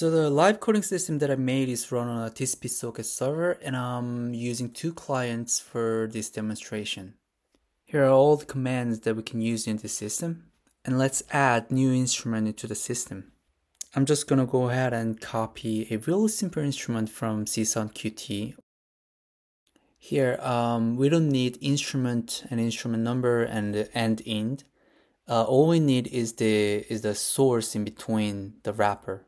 So the live coding system that I made is run on a TCP socket server and I'm using two clients for this demonstration. Here are all the commands that we can use in this system and let's add new instrument into the system. I'm just gonna go ahead and copy a really simple instrument from CsoundQt. Here, um, we don't need instrument and instrument number and endin. Uh, all we need is the is the source in between the wrapper.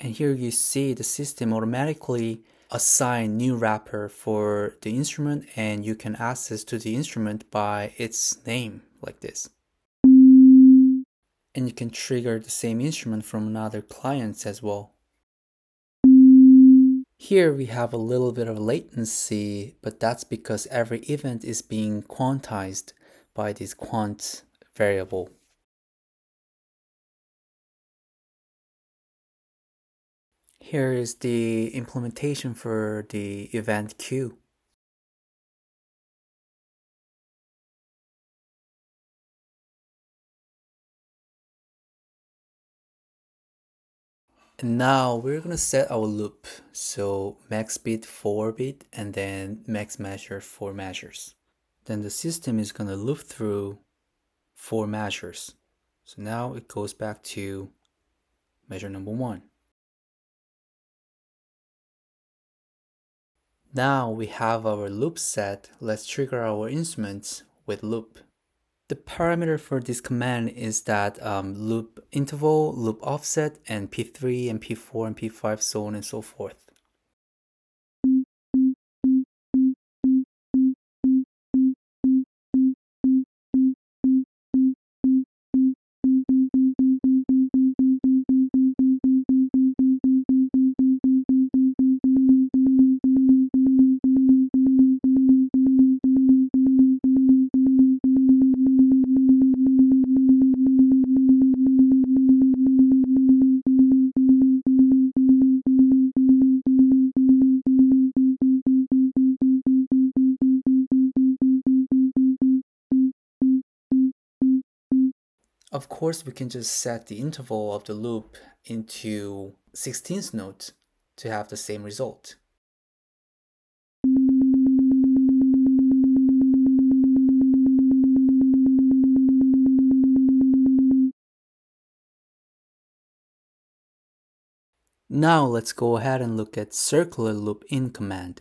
And here you see the system automatically assign new wrapper for the instrument and you can access to the instrument by its name like this. And you can trigger the same instrument from another clients as well. Here we have a little bit of latency, but that's because every event is being quantized by this quant variable. Here is the implementation for the event queue. And now we're gonna set our loop. So max bit 4 bit and then max measure 4 measures. Then the system is gonna loop through 4 measures. So now it goes back to measure number 1. Now we have our loop set, let's trigger our instruments with loop. The parameter for this command is that um, loop interval, loop offset, and P3 and P4 and P5, so on and so forth. Of course, we can just set the interval of the loop into 16th note to have the same result. Now let's go ahead and look at circular loop in command.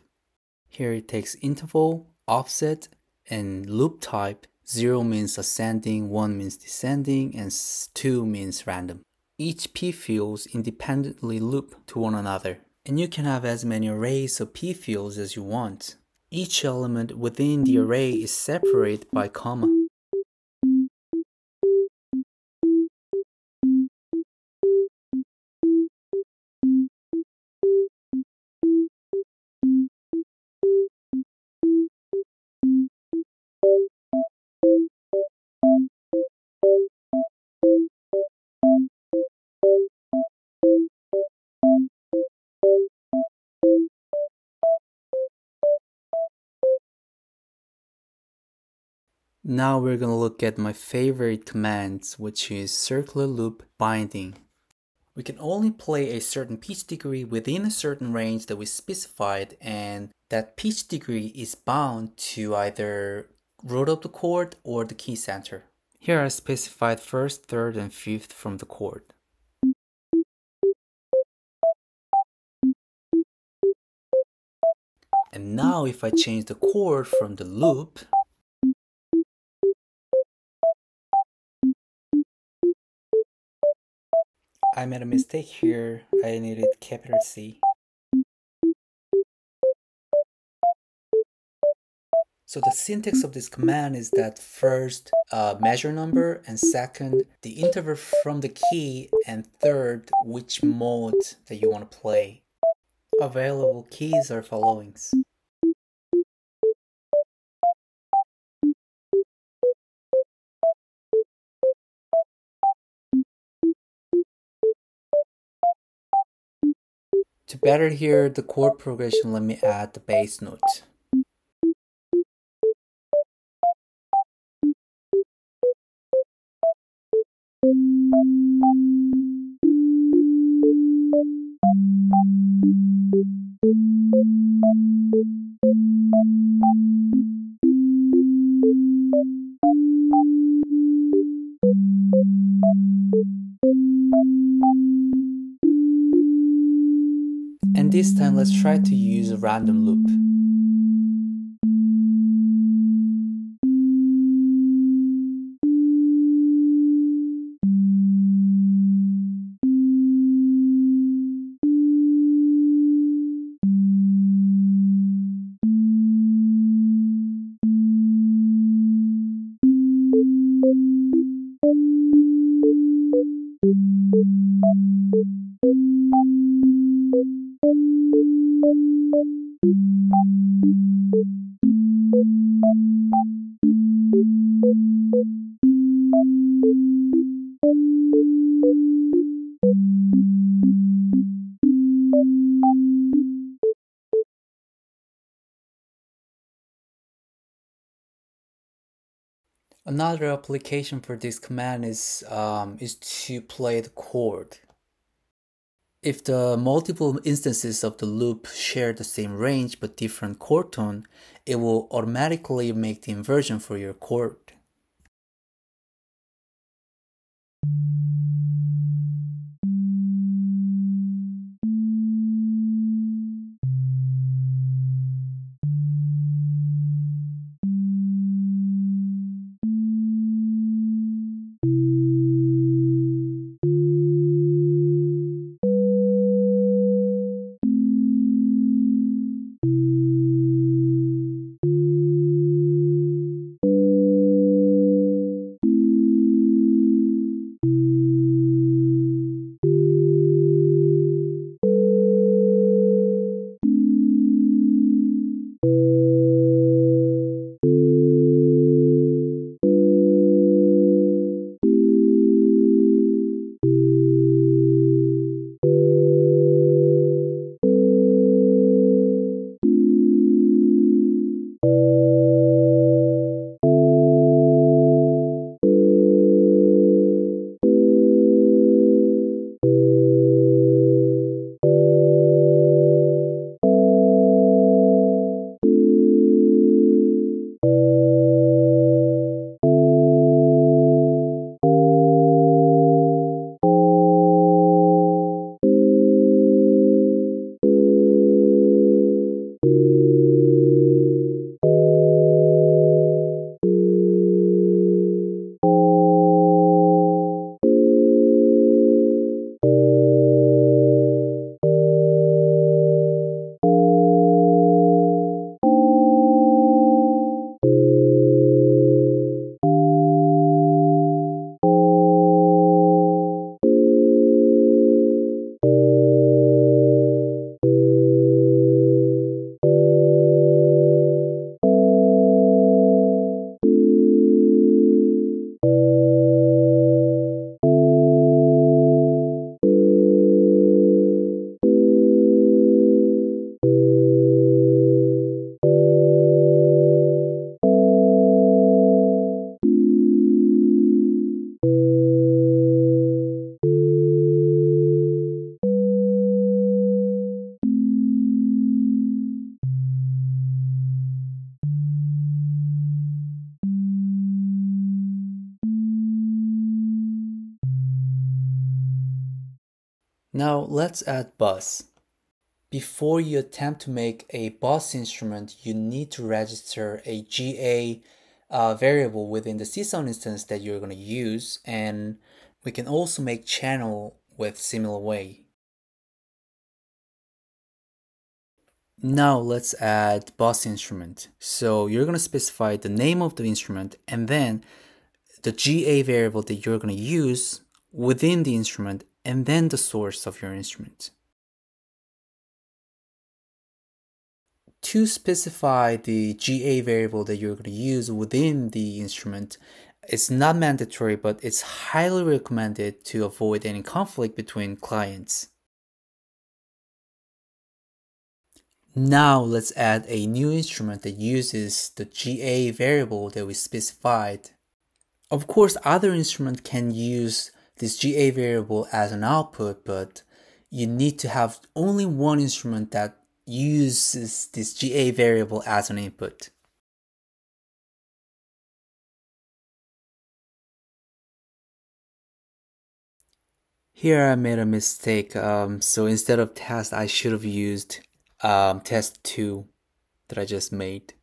Here it takes interval, offset, and loop type 0 means ascending, 1 means descending, and 2 means random. Each p fields independently loop to one another, and you can have as many arrays of p fields as you want. Each element within the array is separated by comma. Now we're going to look at my favorite command, which is circular loop binding. We can only play a certain pitch degree within a certain range that we specified and that pitch degree is bound to either root of the chord or the key center. Here I specified first, third, and fifth from the chord. And now if I change the chord from the loop I made a mistake here. I needed capital C. So the syntax of this command is that first uh, measure number and second the interval from the key and third which mode that you want to play. Available keys are followings. To better hear the chord progression, let me add the bass note. This time let's try to use a random loop. Another application for this command is, um, is to play the chord. If the multiple instances of the loop share the same range but different chord tone, it will automatically make the inversion for your chord. Now let's add bus. Before you attempt to make a bus instrument, you need to register a GA uh, variable within the CSound instance that you're going to use, and we can also make channel with similar way. Now let's add bus instrument. So you're going to specify the name of the instrument and then the GA variable that you're going to use within the instrument and then the source of your instrument. To specify the GA variable that you're going to use within the instrument, it's not mandatory, but it's highly recommended to avoid any conflict between clients. Now let's add a new instrument that uses the GA variable that we specified. Of course, other instruments can use this GA variable as an output, but you need to have only one instrument that uses this GA variable as an input. Here I made a mistake. Um, so instead of test, I should have used um, test 2 that I just made.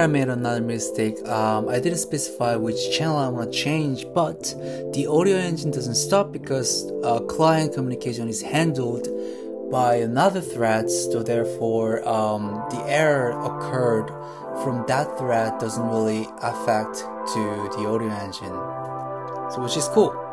I made another mistake. Um, I didn't specify which channel I want to change, but the audio engine doesn't stop because uh, client communication is handled by another thread, so therefore um, the error occurred from that thread doesn't really affect to the audio engine, so which is cool.